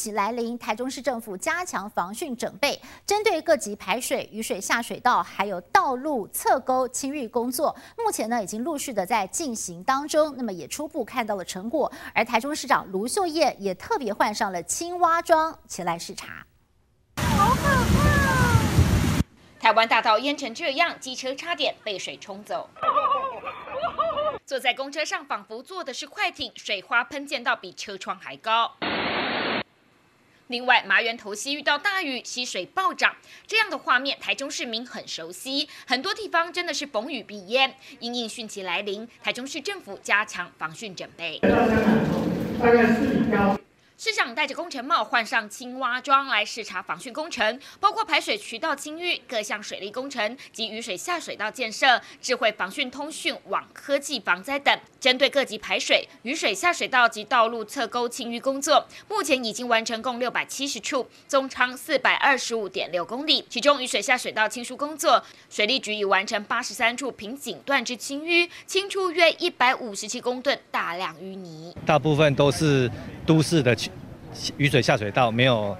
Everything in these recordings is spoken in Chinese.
起来临，台中市政府加强防汛准备，针对各级排水、雨水下水道还有道路侧沟清淤工作，目前呢已经陆续的在进行当中，那么也初步看到了成果。而台中市长卢秀燕也特别换上了青蛙装前来视察。好可怕！台湾大道淹成这样，机车差点被水冲走。坐在公车上，仿佛坐的是快艇，水花喷溅到比车窗还高。另外，麻园头溪遇到大雨，溪水暴涨，这样的画面台中市民很熟悉。很多地方真的是逢雨必淹，因应汛期来临，台中市政府加强防汛准备。市长戴着工程帽，换上青蛙装来视察防汛工程，包括排水渠道清淤、各项水利工程及雨水下水道建设、智慧防汛通讯网科技防灾等。针对各级排水、雨水下水道及道路侧沟清淤工作，目前已经完成共六百七十处，总长四百二十五点六公里。其中雨水下水道清疏工作，水利局已完成八十三处瓶颈段之清淤，清出约一百五十七公吨大量淤泥。大部分都是都市的。雨水下水道没有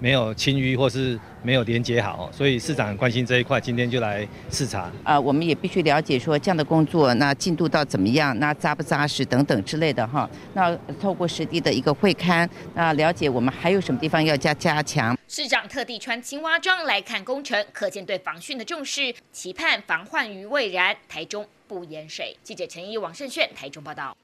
没有清淤或是没有连接好，所以市长关心这一块，今天就来视察。啊，我们也必须了解说这样的工作，那进度到怎么样，那扎不扎实等等之类的哈。那透过实地的一个会刊，那了解我们还有什么地方要加加强。市长特地穿青蛙装来看工程，可见对防汛的重视，期盼防患于未然。台中不淹水。记者陈怡、王胜炫台中报道。